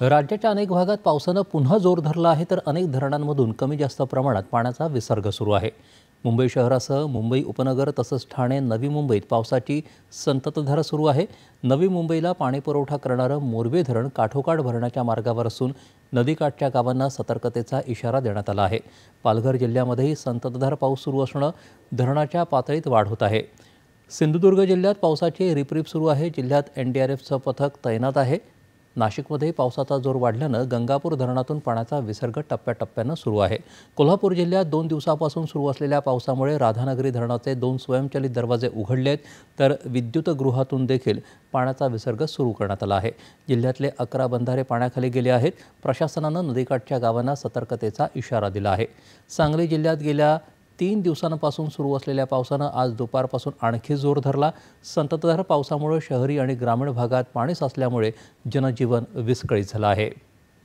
राज्याच्या अनेक भागात पावसानं पुन्हा जोर धरला आहे तर अनेक धरणांमधून कमी जास्त प्रमाणात पाण्याचा विसर्ग सुरू आहे. मुंबई शहरासह मुंबई उपनगर तसंच ठाणे नवी मुंबईत पावसाची संततधार सुरू आहे. नवी मुंबईला पाणीपुरवठा करणारं मोरबे धरण काठोकाठ भरण्याच्या मार्गावर असून नदीकाठच्या गावांना सतर्कतेचा इशारा देण्यात आला आहे. पालघर जिल्ह्यामध्येही संततधार पाऊस सुरू असणं धरणाच्या पातळीत वाढ होत आहे. सिंधुदुर्ग जिल्ह्यात पावसाची रिपरिप सुरू आहे. जिल्ह्यात एन डी आर एफचं पथक तैनात आहे. नाशिकमध्ये पावसाचा जोर वाढल्यानं गंगापूर धरणातून पाण्याचा विसर्ग टप्प्याटप्प्यानं सुरू आहे. कोल्हापूर जिल्ह्यात दोन दिवसापासून सुरू असलेल्या पावसामुळे राधानगरी धरणाचे दोन स्वयंचलित दरवाजे उघडले आहेत तर विद्युतगृहातून देखील पाण्याचा विसर्ग सुरू करण्यात आला आहे. जिल्ह्यातले अकरा बंधारे पाण्याखाली गेले आहेत. प्रशासनानं नदीकाठच्या गावांना सतर्कतेचा इशारा दिला आहे. सांगली जिल्ह्यात गेल्या तीन दिवसांपासून सुरू असलेल्या पावसानं आज दुपारपासून आणखी जोर धरला. संततधार पावसामुळे शहरी आणि ग्रामीण भागात पाणी साचल्यामुळे जनजीवन विस्कळीत झालं आहे.